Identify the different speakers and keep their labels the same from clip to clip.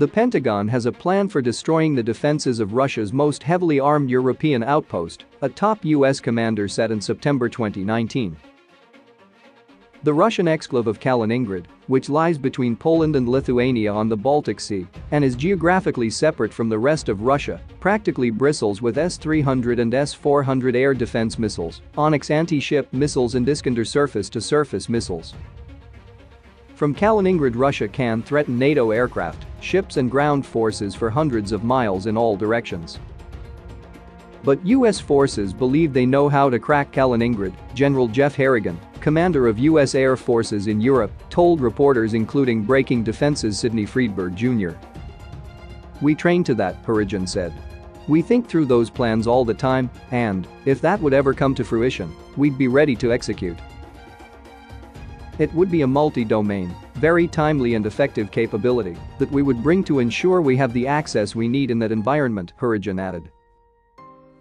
Speaker 1: The Pentagon has a plan for destroying the defenses of Russia's most heavily armed European outpost, a top US commander said in September 2019. The Russian exclave of Kaliningrad, which lies between Poland and Lithuania on the Baltic Sea and is geographically separate from the rest of Russia, practically bristles with S-300 and S-400 air defense missiles, Onyx anti-ship missiles and Iskander surface-to-surface missiles. From Kaliningrad Russia can threaten NATO aircraft, ships and ground forces for hundreds of miles in all directions. But US forces believe they know how to crack Kaliningrad, General Jeff Harrigan, commander of US Air Forces in Europe, told reporters including Breaking Defense's Sidney Freedberg Jr. We train to that, Harrigan said. We think through those plans all the time, and, if that would ever come to fruition, we'd be ready to execute. It would be a multi-domain, very timely and effective capability that we would bring to ensure we have the access we need in that environment, Harrigan added.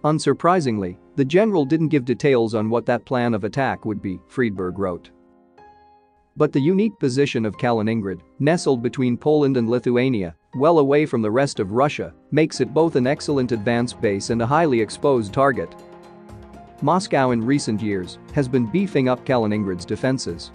Speaker 1: Unsurprisingly, the general didn't give details on what that plan of attack would be, Freedberg wrote. But the unique position of Kaliningrad, nestled between Poland and Lithuania, well away from the rest of Russia, makes it both an excellent advance base and a highly exposed target. Moscow in recent years has been beefing up Kaliningrad's defenses.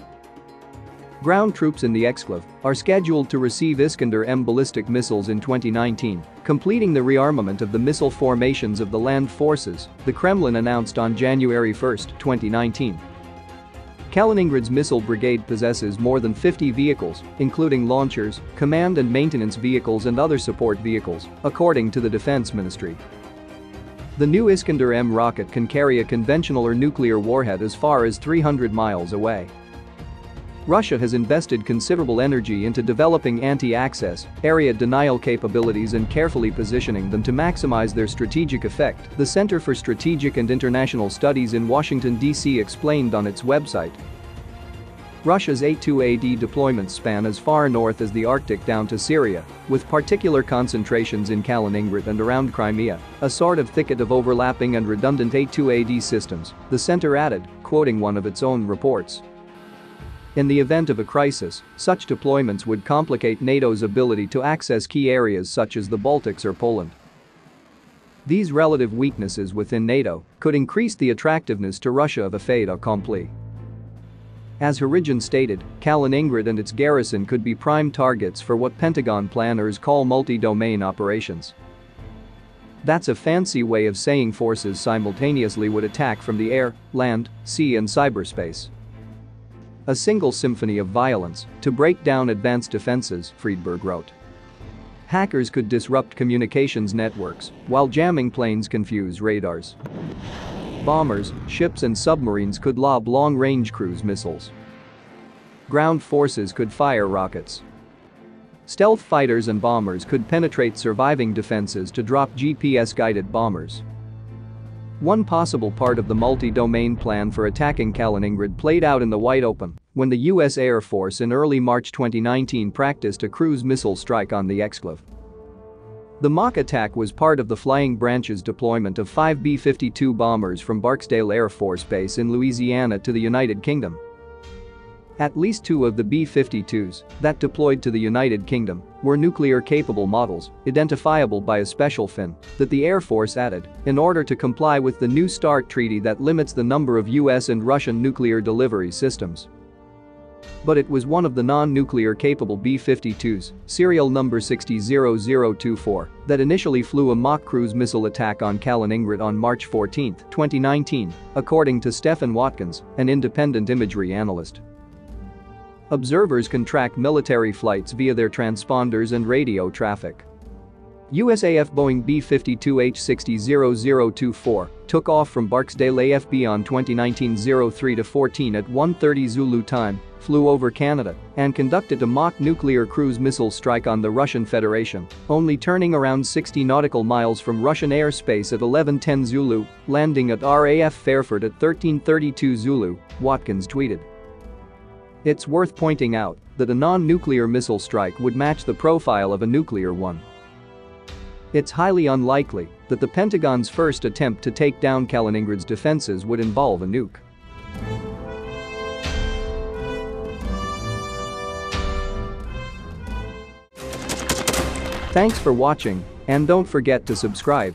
Speaker 1: Ground troops in the exclave are scheduled to receive Iskander-M ballistic missiles in 2019, completing the rearmament of the missile formations of the land forces, the Kremlin announced on January 1, 2019. Kaliningrad's missile brigade possesses more than 50 vehicles, including launchers, command and maintenance vehicles and other support vehicles, according to the Defense Ministry. The new Iskander-M rocket can carry a conventional or nuclear warhead as far as 300 miles away. Russia has invested considerable energy into developing anti-access, area denial capabilities and carefully positioning them to maximize their strategic effect, the Center for Strategic and International Studies in Washington, D.C. explained on its website. Russia's A2AD deployments span as far north as the Arctic down to Syria, with particular concentrations in Kaliningrad and around Crimea, a sort of thicket of overlapping and redundant A2AD systems, the center added, quoting one of its own reports. In the event of a crisis, such deployments would complicate NATO's ability to access key areas such as the Baltics or Poland. These relative weaknesses within NATO could increase the attractiveness to Russia of a fait accompli. As Harrigan stated, Kaliningrad and its garrison could be prime targets for what Pentagon planners call multi-domain operations. That's a fancy way of saying forces simultaneously would attack from the air, land, sea and cyberspace. A single symphony of violence to break down advanced defenses, Freedberg wrote. Hackers could disrupt communications networks while jamming planes confuse radars. Bombers, ships and submarines could lob long-range cruise missiles. Ground forces could fire rockets. Stealth fighters and bombers could penetrate surviving defenses to drop GPS-guided bombers. One possible part of the multi-domain plan for attacking Kaliningrad played out in the wide open when the U.S. Air Force in early March 2019 practiced a cruise missile strike on the exclave. The mock attack was part of the Flying Branch's deployment of five B-52 bombers from Barksdale Air Force Base in Louisiana to the United Kingdom. At least two of the B-52s that deployed to the United Kingdom were nuclear-capable models, identifiable by a special fin that the Air Force added in order to comply with the New START treaty that limits the number of US and Russian nuclear delivery systems. But it was one of the non-nuclear capable B-52s, serial number 600024, that initially flew a mock cruise missile attack on Kaliningrad on March 14, 2019, according to Steffan Watkins, an independent imagery analyst. Observers can track military flights via their transponders and radio traffic. USAF Boeing B-52H-600024 took off from Barksdale AFB on 2019 03-14 at 1.30 Zulu time, flew over Canada, and conducted a mock nuclear cruise missile strike on the Russian Federation, only turning around 60 nautical miles from Russian airspace at 11.10 Zulu, landing at RAF Fairford at 13.32 Zulu, Watkins tweeted. It's worth pointing out that a non-nuclear missile strike would match the profile of a nuclear one. It's highly unlikely that the Pentagon's first attempt to take down Kaliningrad's defenses would involve a nuke. Thanks for watching, and don't forget to subscribe.